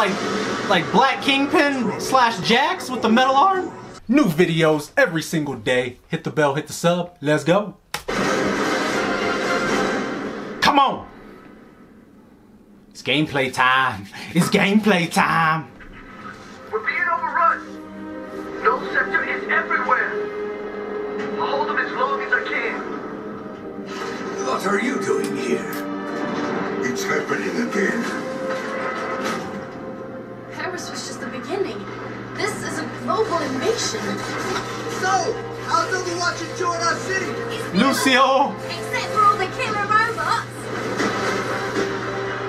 like like Black Kingpin slash Jax with the metal arm? New videos every single day. Hit the bell, hit the sub. Let's go. Come on. It's gameplay time. It's gameplay time. We're being overrun. Null Sector is everywhere. I'll hold them as long as I can. What are you doing here? How's Overwatch enjoying our city? Lucio. Except for all the killer robots.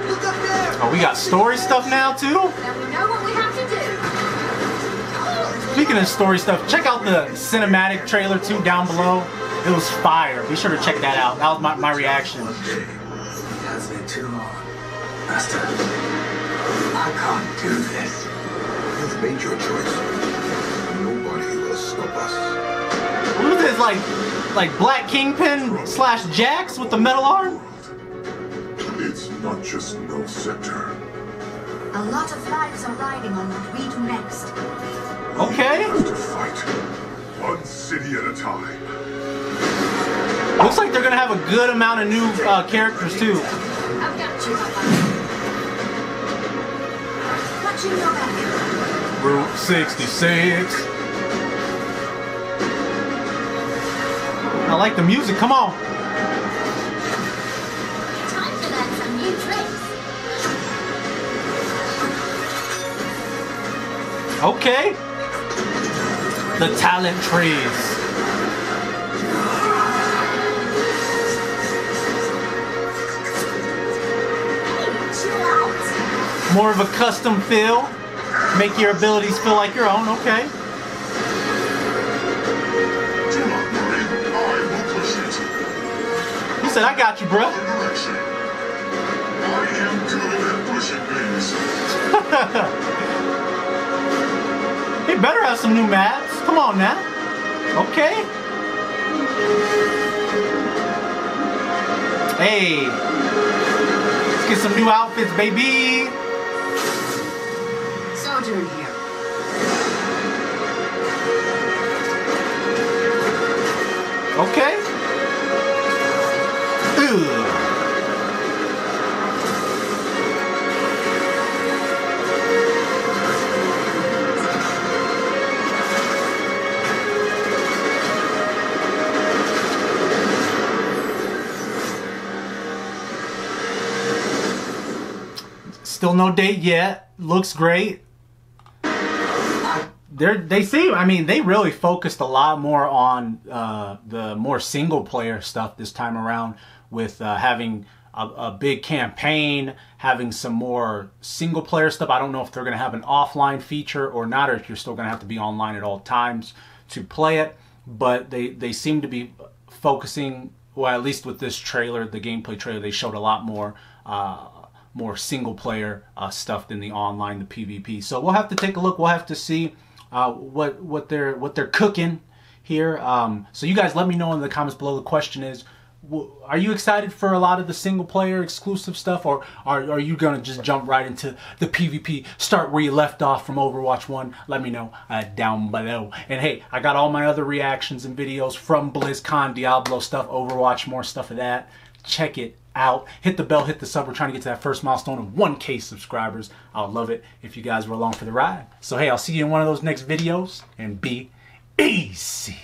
Look up there! Oh, we got story stuff now too? Now we know what we have to do. Speaking of story stuff, check out the cinematic trailer too down below. It was fire. Be sure to check that out. That was my, my reaction. It has been too long. Master, I can't do this. You've made your choice. Nobody will stop us. Who's this like like Black Kingpin slash Jax with the metal arm? It's not just Null Sector. A lot of lives are riding on what we do next. Okay. We have to fight. One city at a time. Looks like they're gonna have a good amount of new uh, characters too. I've got you, Papa. Got you, your back. Route 66. I like the music. Come on. Time learn some new tricks. Okay. The talent trees. Hey, chill out. More of a custom feel. Make your abilities feel like your own. Okay. Said, I got you, bruh. Direction. I am good at pushing things. He better have some new maps. Come on now. Okay. Hey. Let's get some new outfits, baby. Sojourn here. Okay. Still no date yet. Looks great. They're, they seem, I mean, they really focused a lot more on uh, the more single player stuff this time around with uh, having a, a big campaign, having some more single player stuff. I don't know if they're going to have an offline feature or not, or if you're still going to have to be online at all times to play it. But they, they seem to be focusing, well, at least with this trailer, the gameplay trailer, they showed a lot more. Uh, more single player uh, stuff than the online, the PvP. So we'll have to take a look. We'll have to see uh, what what they're what they're cooking here. Um, so you guys let me know in the comments below. The question is, are you excited for a lot of the single player exclusive stuff, or are are you gonna just jump right into the PvP? Start where you left off from Overwatch One. Let me know uh, down below. And hey, I got all my other reactions and videos from BlizzCon, Diablo stuff, Overwatch, more stuff of that. Check it out. Hit the bell, hit the sub. We're trying to get to that first milestone of 1K subscribers. I would love it if you guys were along for the ride. So hey, I'll see you in one of those next videos and be easy.